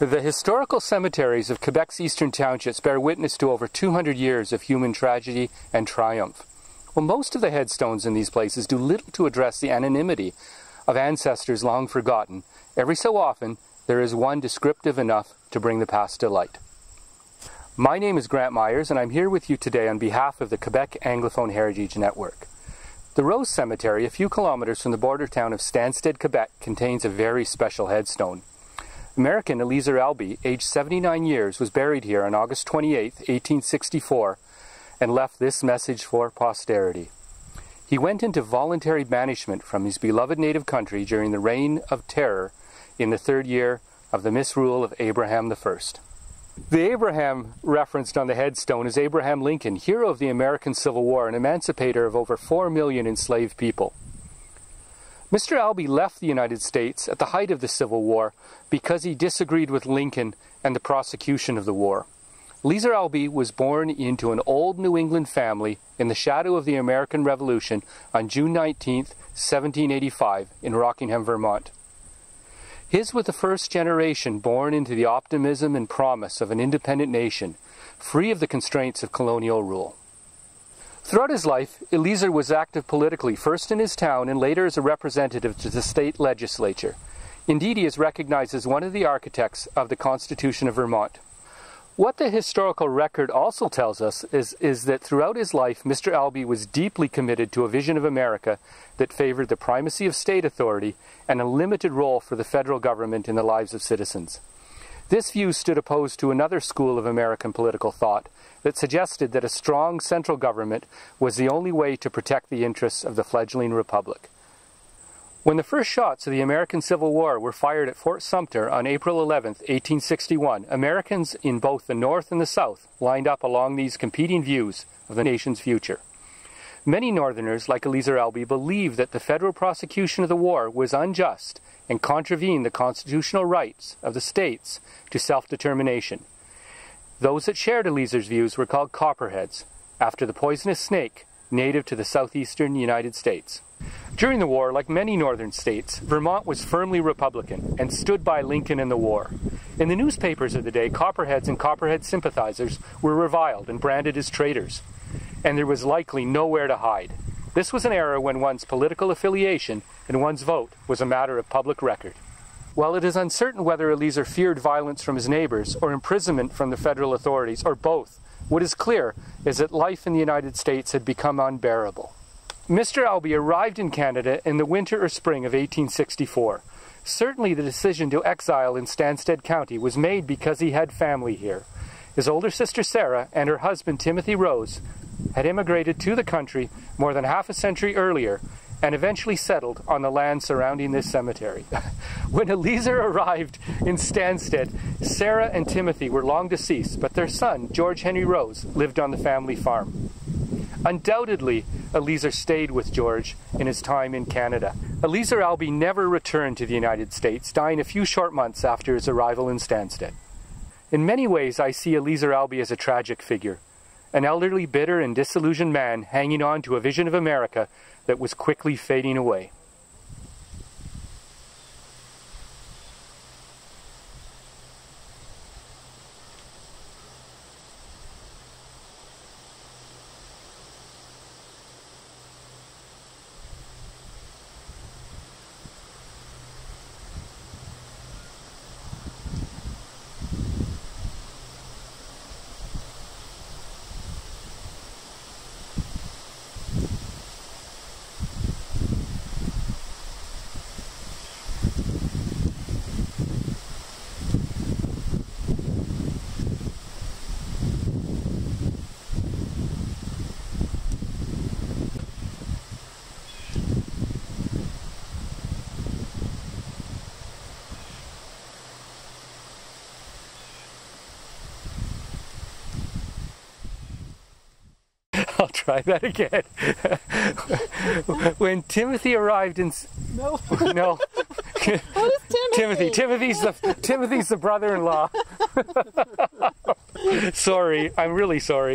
The historical cemeteries of Quebec's eastern townships bear witness to over 200 years of human tragedy and triumph. While most of the headstones in these places do little to address the anonymity of ancestors long forgotten. Every so often, there is one descriptive enough to bring the past to light. My name is Grant Myers, and I'm here with you today on behalf of the Quebec Anglophone Heritage Network. The Rose Cemetery, a few kilometers from the border town of Stanstead, Quebec, contains a very special headstone. American Eleazer Allbee, aged 79 years, was buried here on August 28, 1864, and left this message for posterity. He went into voluntary banishment from his beloved native country during the Reign of Terror in the third year of the misrule of Abraham I. The Abraham referenced on the headstone is Abraham Lincoln, hero of the American Civil War and emancipator of over 4 million enslaved people. Mr. Allbee left the United States at the height of the Civil War because he disagreed with Lincoln and the prosecution of the war. Eleazer Allbee was born into an old New England family in the shadow of the American Revolution on June 19, 1785, in Rockingham, Vermont. His was the first generation born into the optimism and promise of an independent nation, free of the constraints of colonial rule. Throughout his life, Eleazer was active politically, first in his town and later as a representative to the state legislature. Indeed, he is recognized as one of the architects of the Constitution of Vermont. What the historical record also tells us is, is that throughout his life, Mr. Allbee was deeply committed to a vision of America that favored the primacy of state authority and a limited role for the federal government in the lives of citizens. This view stood opposed to another school of American political thought that suggested that a strong central government was the only way to protect the interests of the fledgling republic. When the first shots of the American Civil War were fired at Fort Sumter on April 11, 1861, Americans in both the North and the South lined up along these competing views of the nation's future. Many Northerners, like Eleazer Allbee, believed that the federal prosecution of the war was unjust and contravened the constitutional rights of the states to self-determination. Those that shared Eleazer's views were called Copperheads, after the poisonous snake native to the southeastern United States. During the war, like many northern states, Vermont was firmly Republican and stood by Lincoln in the war. In the newspapers of the day, Copperheads and Copperhead sympathizers were reviled and branded as traitors, and there was likely nowhere to hide. This was an era when one's political affiliation and one's vote was a matter of public record. While it is uncertain whether Eleazer feared violence from his neighbors or imprisonment from the federal authorities, or both, what is clear is that life in the United States had become unbearable. Mr. Allbee arrived in Canada in the winter or spring of 1864. Certainly the decision to exile in Stanstead County was made because he had family here. His older sister Sarah and her husband Timothy Rose had immigrated to the country more than half a century earlier and eventually settled on the land surrounding this cemetery. when Eleazer arrived in Stanstead, Sarah and Timothy were long deceased, but their son, George Henry Rose, lived on the family farm. Undoubtedly, Eleazer stayed with George in his time in Canada. Eleazer Allbee never returned to the United States, dying a few short months after his arrival in Stanstead. In many ways, I see Eleazer Allbee as a tragic figure, an elderly, bitter, and disillusioned man hanging on to a vision of America that was quickly fading away. Try that again. when Timothy arrived in No. no What is Timothy? Timothy Timothy's the Timothy's the brother-in-law. sorry, I'm really sorry.